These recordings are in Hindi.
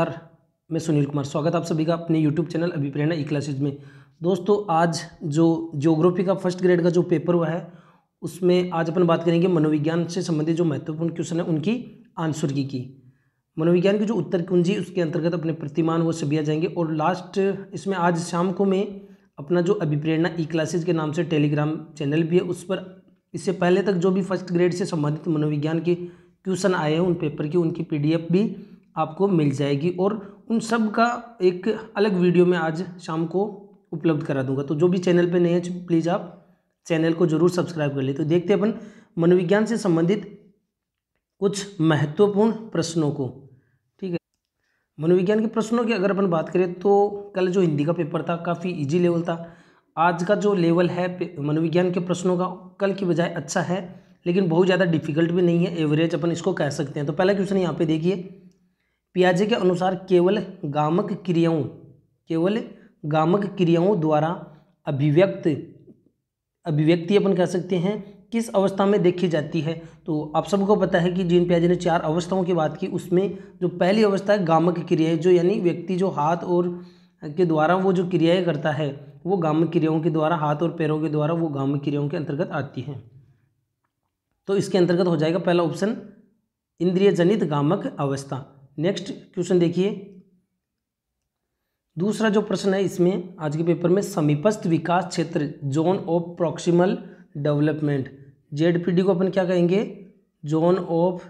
नमस्कार, मैं सुनील कुमार। स्वागत आप सभी का अपने YouTube channel Abhiprerna E classes में। दोस्तों, आज जो ज्योग्राफी का फ़र्स्ट ग्रेड का जो पेपर हुआ है, उसमें आज अपन बात करेंगे मनोविज्ञान से संबंधित जो महत्वपूर्ण क्वेश्चन है, उनकी आंसर की की। मनोविज्ञान की जो उत्तर कुंजी, उसके अंतर्गत अपने प्रतिमान वो सभी आ जाएँगे। और लास्ट इसमें आज शाम को मैं अपना जो अभिप्रेरणा ई क्लासेज के नाम से टेलीग्राम चैनल भी है, उस पर इससे पहले तक जो भी फ़र्स्ट ग्रेड से संबंधित मनोविज्ञान के क्वेश्चन आए हैं, उन पेपर की, उनकी पीडीएफ भी आपको मिल जाएगी और उन सब का एक अलग वीडियो में आज शाम को उपलब्ध करा दूँगा। तो जो भी चैनल पे नए हैं, प्लीज़ आप चैनल को ज़रूर सब्सक्राइब कर ले तो देखते अपन मनोविज्ञान से संबंधित कुछ महत्वपूर्ण प्रश्नों को। ठीक है? मनोविज्ञान के प्रश्नों की अगर अपन बात करें तो कल जो हिंदी का पेपर था, काफ़ी इजी लेवल था। आज का जो लेवल है मनोविज्ञान के प्रश्नों का, कल की बजाय अच्छा है, लेकिन बहुत ज़्यादा डिफ़िकल्ट भी नहीं है एवरेज अपन इसको कह सकते हैं। तो पहला क्वेश्चन यहाँ पे देखिए। पियाजे के अनुसार केवल गामक क्रियाओं, केवल गामक क्रियाओं द्वारा अभिव्यक्त, अभिव्यक्ति अपन कह सकते हैं, किस अवस्था में देखी जाती है? तो आप सबको पता है कि जीन पियाजे ने चार अवस्थाओं की बात की। उसमें जो पहली अवस्था है, गामक क्रियाएँ जो यानी व्यक्ति जो हाथ और के द्वारा वो जो क्रियाएँ करता है, वो गामक क्रियाओं के द्वारा, हाथ और पैरों के द्वारा वो गामक क्रियाओं के अंतर्गत आती हैं। तो इसके अंतर्गत हो जाएगा पहला ऑप्शन इंद्रिय जनित गामक अवस्था। नेक्स्ट क्वेश्चन देखिए। दूसरा जो प्रश्न है, इसमें आज के पेपर में समीपस्थ विकास क्षेत्र zone of proximal development ZPD को अपन क्या कहेंगे? जोन ऑफ़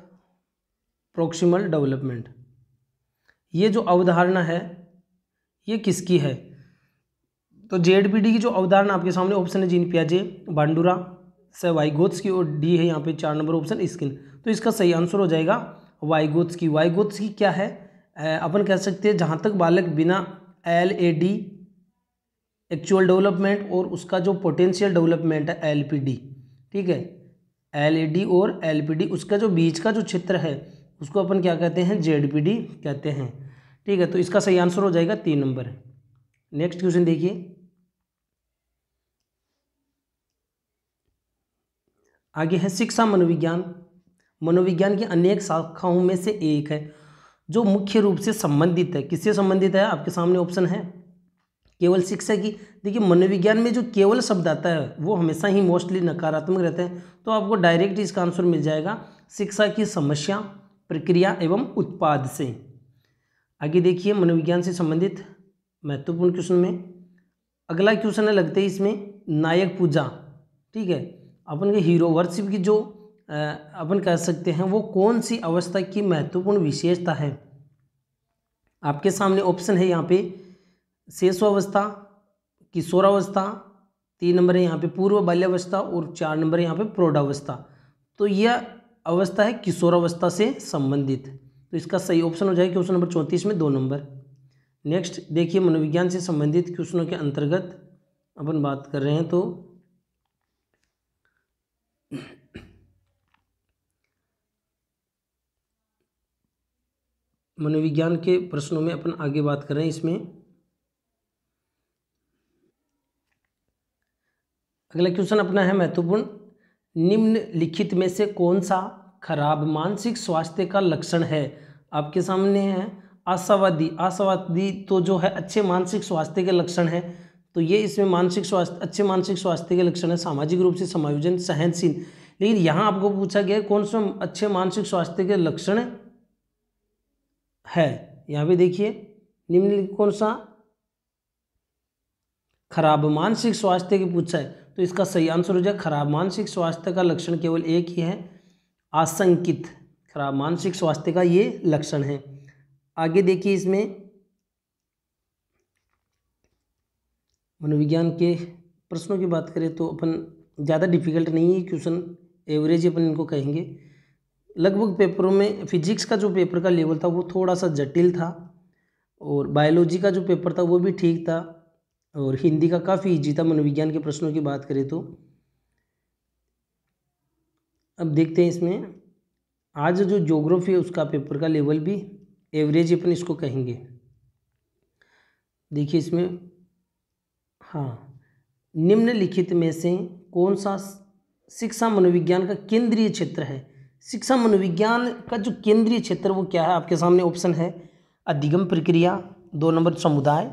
प्रॉक्सिमल डेवलपमेंट ये जो अवधारणा है, ये किसकी है? तो जेडपीडी की जो अवधारणा आपके सामने ऑप्शन है, जीन पियाजे, बांडुरा से वाइगोत्स की और डी है, यहाँ पे चार नंबर ऑप्शन स्किन। तो इसका सही आंसर हो जाएगा वाइगोत्स की। वाइगोत्स की क्या है? अपन कह सकते हैं जहाँ तक बालक बिना L A D actual development और उसका जो पोटेंशियल डेवलपमेंट है, एल पी डी, ठीक है? एल ए डी और एल पी डी, उसका जो बीच का जो क्षेत्र है, उसको अपन क्या कहते हैं? जेड पी डी कहते हैं, ठीक है? तो इसका सही आंसर हो जाएगा तीन नंबर। नेक्स्ट क्वेश्चन देखिए। आगे है शिक्षा मनोविज्ञान। मनोविज्ञान की अनेक शाखाओं में से एक है, जो मुख्य रूप से संबंधित है। किससे संबंधित है? आपके सामने ऑप्शन है। केवल शिक्षा की देखिए, मनोविज्ञान में जो केवल शब्द आता है, वो हमेशा ही मोस्टली नकारात्मक रहते हैं। तो आपको डायरेक्ट इसका आंसर मिल जाएगा। शिक्षा की समस्या, प्रक्रिया एवं उत्पाद से। आगे देखिए, मनोविज्ञान से संबंधित महत्वपूर्ण क्वेश्चन में। अगला क्वेश्चन है लगते ही इसमें, नायक पूजा। ठीक है? अपन के हीरो वर्शिप की जो अपन कह सकते हैं, वो कौन सी अवस्था की महत्वपूर्ण विशेषता है? आपके सामने ऑप्शन है यहाँ पे शेषावस्था किशोरावस्था तीन नंबर है यहाँ पे पूर्व बाल्यावस्था और चार नंबर है यहाँ पे प्रौढ़ावस्था तो यह अवस्था है किशोरावस्था से संबंधित। तो इसका सही ऑप्शन हो जाएगा क्वेश्चन नंबर चौंतीस में दो नंबर। नेक्स्ट देखिए मनोविज्ञान से संबंधित क्वेश्चनों के अंतर्गत अपन बात कर रहे हैं तो मनोविज्ञान के प्रश्नों में अपन आगे बात कर रहे हैं इसमें। अगला क्वेश्चन अपना है महत्वपूर्ण। निम्नलिखित में से कौन सा खराब मानसिक स्वास्थ्य का लक्षण है? आपके सामने है आशावादी। आशावादी तो जो है अच्छे मानसिक स्वास्थ्य के लक्षण है। तो ये इसमें मानसिक स्वास्थ्य, अच्छे मानसिक स्वास्थ्य के लक्षण है। सामाजिक रूप से समायोजन सहनशील। लेकिन यहाँ आपको पूछा गया कौन सा अच्छे मानसिक स्वास्थ्य के लक्षण है। यहाँ पे देखिए, निम्नलिखित कौन सा? खराब मानसिक स्वास्थ्य की पूछा है। तो इसका सही आंसर हो जाए खराब मानसिक स्वास्थ्य का लक्षण केवल एक ही है, आशंकित। खराब मानसिक स्वास्थ्य का ये लक्षण है। आगे देखिए इसमें, मनोविज्ञान के प्रश्नों की बात करें तो अपन, ज़्यादा डिफ़िकल्ट नहीं है क्वेश्चन एवरेज अपन इनको कहेंगे। लगभग पेपरों में, फिजिक्स का जो पेपर का लेवल था वो थोड़ा सा जटिल था और बायोलॉजी का जो पेपर था वो भी ठीक था और हिंदी का काफ़ी ईजी था। मनोविज्ञान के प्रश्नों की बात करें तो। अब देखते हैं इसमें। आज जो जोग्राफी है उसका पेपर का लेवल भी एवरेज अपन इसको कहेंगे। देखिए इसमें हाँ निम्नलिखित में से कौन सा शिक्षा मनोविज्ञान का केंद्रीय क्षेत्र है? शिक्षा मनोविज्ञान का जो केंद्रीय क्षेत्र, वो क्या है? आपके सामने ऑप्शन है। अधिगम प्रक्रिया, दो नंबर समुदाय,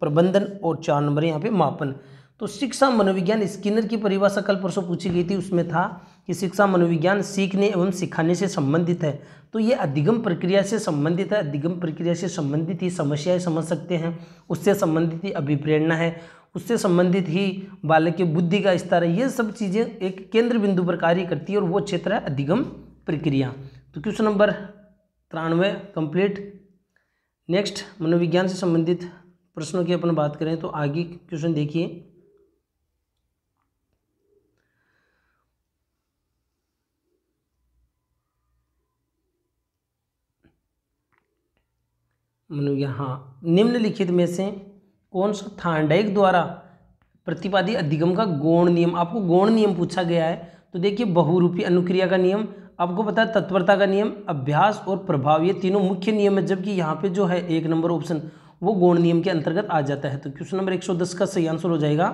प्रबंधन और चार नंबर यहाँ पे मापन। तो शिक्षा मनोविज्ञान स्किनर की परिभाषा कल परसों पूछी गई थी। उसमें था कि शिक्षा मनोविज्ञान सीखने एवं सिखाने से संबंधित है। तो ये अधिगम प्रक्रिया से संबंधित है। अधिगम प्रक्रिया से संबंधित ही समस्याएँ समझ सकते हैं। उससे संबंधित ही अभिप्रेरणा है। उससे संबंधित ही बालक की बुद्धि का स्तर है। ये सब चीज़ें एक केंद्र बिंदु पर कार्य करती है और वो क्षेत्र है अधिगम प्रक्रिया। तो क्वेश्चन नंबर तिरानवे, कंप्लीट। नेक्स्ट, मनोविज्ञान से संबंधित प्रश्नों की अपन बात करें तो आगे क्वेश्चन देखिए। मनोविज्ञान हाँ निम्नलिखित में से कौन सा थांडाइक द्वारा प्रतिपादी अधिगम का गौण नियम? आपको गौण नियम पूछा गया है तो देखिए बहुरूपी अनुक्रिया का नियम, आपको पता है तत्परता का नियम, अभ्यास और प्रभाव, ये तीनों मुख्य नियम है, जबकि यहाँ पे जो है एक नंबर ऑप्शन, वो गौण नियम के अंतर्गत आ जाता है। तो क्वेश्चन नंबर 110 का सही आंसर हो जाएगा।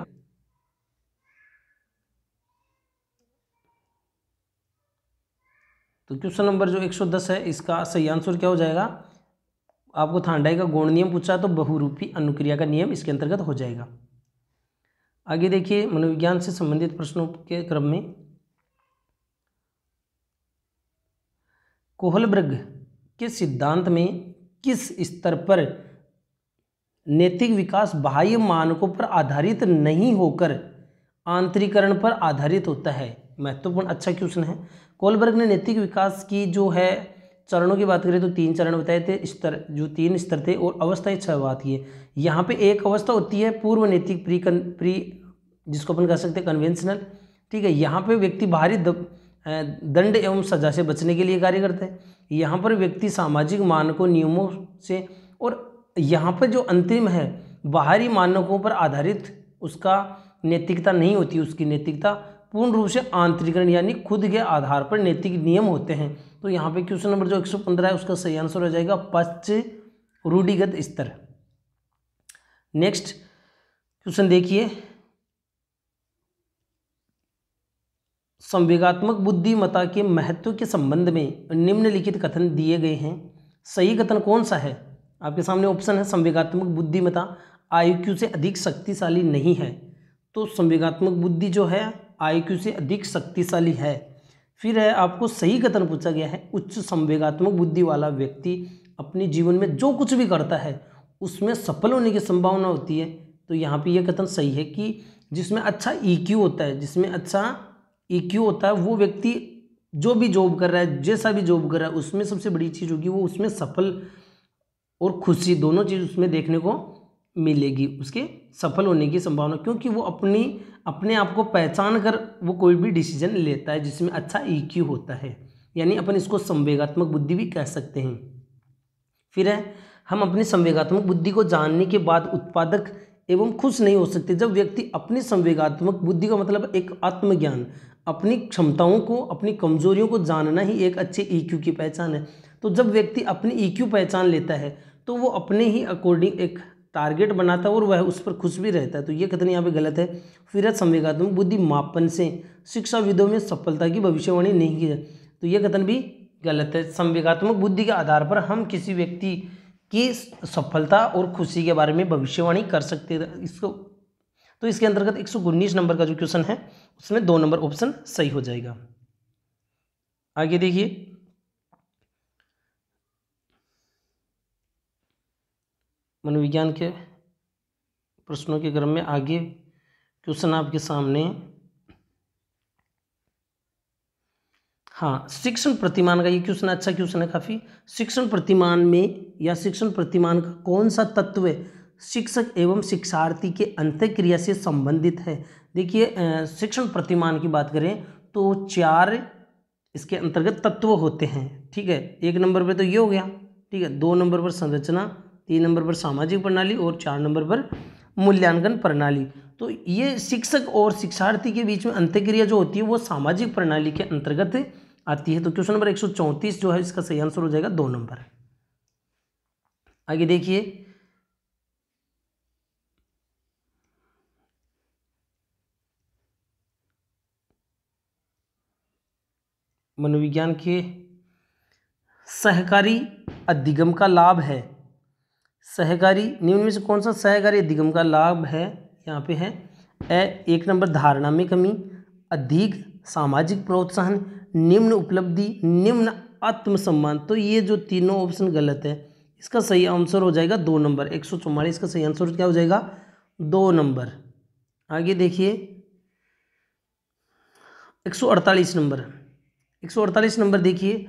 तो क्वेश्चन नंबर जो 110 है, इसका सही आंसर क्या हो जाएगा? आपको थांडाई का गौण नियम पूछा तो बहुरूपी अनुक्रिया का नियम इसके अंतर्गत हो जाएगा। आगे देखिए, मनोविज्ञान से संबंधित प्रश्नों के क्रम में। कोहलब्रग के सिद्धांत में किस स्तर पर नैतिक विकास बाह्य मानकों पर आधारित नहीं होकर आंतरिकरण पर आधारित होता है? महत्वपूर्ण अच्छा क्वेश्चन है। कोलबर्ग ने नैतिक विकास की जो है चरणों की बात करें तो तीन चरण बताए थे, स्तर, जो तीन स्तर थे और अवस्थाएँ छह बात की है यहाँ पे एक अवस्था होती है पूर्व नैतिक प्री कन, प्री, जिसको अपन कह सकते हैं कन्वेंशनल ठीक है? यहाँ पे व्यक्ति बाहरी दंड एवं सजा से बचने के लिए कार्य करते हैं। यहाँ पर व्यक्ति सामाजिक मानकों, नियमों से और यहाँ पर जो अंतिम है, बाहरी मानकों पर आधारित उसका नैतिकता नहीं होती, उसकी नैतिकता पूर्ण रूप से आंतरिकरण, यानी खुद के आधार पर नैतिक नियम होते हैं। तो यहाँ पे क्वेश्चन नंबर जो 115 है, उसका सही आंसर हो जाएगा पश्च रूढ़िगत स्तर। नेक्स्ट क्वेश्चन देखिए। संवेगात्मक बुद्धिमता के महत्व के संबंध में निम्नलिखित कथन दिए गए हैं। सही कथन कौन सा है? आपके सामने ऑप्शन है संवेगात्मक बुद्धिमता आईक्यू से अधिक शक्तिशाली नहीं है। तो संवेगात्मक बुद्धि जो है आईक्यू से अधिक शक्तिशाली है। फिर है, आपको सही कथन पूछा गया है, उच्च संवेगात्मक बुद्धि वाला व्यक्ति अपने जीवन में जो कुछ भी करता है, उसमें सफल होने की संभावना होती है। तो यहाँ पे यह कथन सही है कि जिसमें अच्छा ईक्यू होता है, जिसमें अच्छा ईक्यू होता है, वो व्यक्ति जो भी जॉब कर रहा है, जैसा भी जॉब कर रहा है, उसमें सबसे बड़ी चीज़ होगी वो उसमें सफल और खुशी, दोनों चीज़ उसमें देखने को मिलेगी, उसके सफल होने की संभावना, क्योंकि वो अपनी, अपने आप को पहचान कर वो कोई भी डिसीज़न लेता है, जिसमें अच्छा ईक्यू होता है। यानी अपन इसको संवेगात्मक बुद्धि भी कह सकते हैं। फिर है, हम अपनी संवेगात्मक बुद्धि को जानने के बाद उत्पादक एवं खुश नहीं हो सकते, जब व्यक्ति अपनी संवेगात्मक बुद्धि का मतलब एक आत्मज्ञान, अपनी क्षमताओं को, अपनी कमजोरियों को जानना ही एक अच्छे ईक्यू की पहचान है। तो जब व्यक्ति अपनी ईक्यू पहचान लेता है तो वो अपने ही अकॉर्डिंग एक टारगेट बनाता है और वह उस पर खुश भी रहता है। तो ये कथन यहाँ पे गलत है। फिर संवेगात्मक बुद्धि मापन से शिक्षा विदों में सफलता की भविष्यवाणी नहीं की जाए तो ये कथन भी गलत है। संवेगात्मक बुद्धि के आधार पर हम किसी व्यक्ति की सफलता और खुशी के बारे में भविष्यवाणी कर सकते इसको तो इसके अंतर्गत एक सौ उन्नीस नंबर का जो क्वेश्चन है, उसमें दो नंबर ऑप्शन सही हो जाएगा। आगे देखिए। मनोविज्ञान के प्रश्नों के क्रम में आगे क्वेश्चन आपके सामने हाँ। शिक्षण प्रतिमान का ये क्वेश्चन अच्छा क्वेश्चन है काफ़ी। शिक्षण प्रतिमान में या शिक्षण प्रतिमान का कौन सा तत्व शिक्षक एवं शिक्षार्थी के अंत्यक्रिया से संबंधित है? देखिए शिक्षण प्रतिमान की बात करें तो चार इसके अंतर्गत तत्व होते हैं, ठीक है? एक नंबर पे तो ये हो गया, ठीक है? दो नंबर पर संरचना तीन नंबर पर सामाजिक प्रणाली और चार नंबर पर मूल्यांकन प्रणाली। तो ये शिक्षक और शिक्षार्थी के बीच में अंत्यक्रिया जो होती है, वो सामाजिक प्रणाली के अंतर्गत आती है। तो क्वेश्चन नंबर एक जो है, इसका सही आंसर हो जाएगा दो नंबर। आगे देखिए। मनोविज्ञान के सहकारी अधिगम का लाभ है। सहकारी, निम्न में से कौन सा सहकारी अधिगम का लाभ है? यहाँ पे है। ए, एक नंबर धारणा में कमी, अधिक, सामाजिक प्रोत्साहन, निम्न उपलब्धि, निम्न आत्मसम्मान। तो ये जो तीनों ऑप्शन गलत है, इसका सही आंसर हो जाएगा दो नंबर। एक सौ चौवालीस का सही आंसर क्या हो जाएगा? दो नंबर। आगे देखिए। एक सौ अड़तालीस नंबर। एक सौ अड़तालीस नंबर देखिए।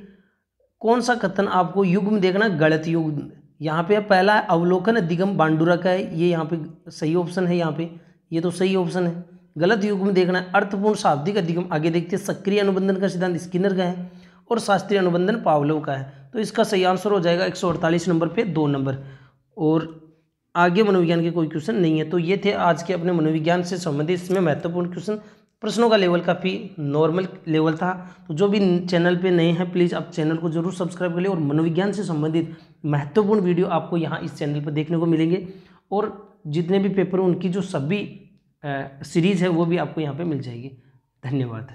कौन सा कथन आपको युग में देखना गलत युग यहाँ पे पहला अवलोकन अधिगम बांडुरा का है। ये यहाँ पे सही ऑप्शन है यहाँ पे। ये तो सही ऑप्शन है। गलत युग में देखना है, अर्थपूर्ण शाब्दिक अधिगम आगे देखते हैं। सक्रिय अनुबंधन का सिद्धांत स्किनर का है और शास्त्रीय अनुबंधन पावलों का है। तो इसका सही आंसर हो जाएगा एक सौ अड़तालीस नंबर पर दो नंबर। और आगे मनोविज्ञान के कोई क्वेश्चन नहीं है। तो ये थे आज के अपने मनोविज्ञान से संबंधित इसमें महत्वपूर्ण क्वेश्चन प्रश्नों का लेवल काफ़ी नॉर्मल लेवल था। तो जो भी चैनल पे नए हैं प्लीज़ आप चैनल को ज़रूर सब्सक्राइब कर लें और मनोविज्ञान से संबंधित महत्वपूर्ण वीडियो आपको यहाँ इस चैनल पर देखने को मिलेंगे। और जितने भी पेपर उनकी जो सभी सीरीज़ है, वो भी आपको यहाँ पर मिल जाएगी। धन्यवाद।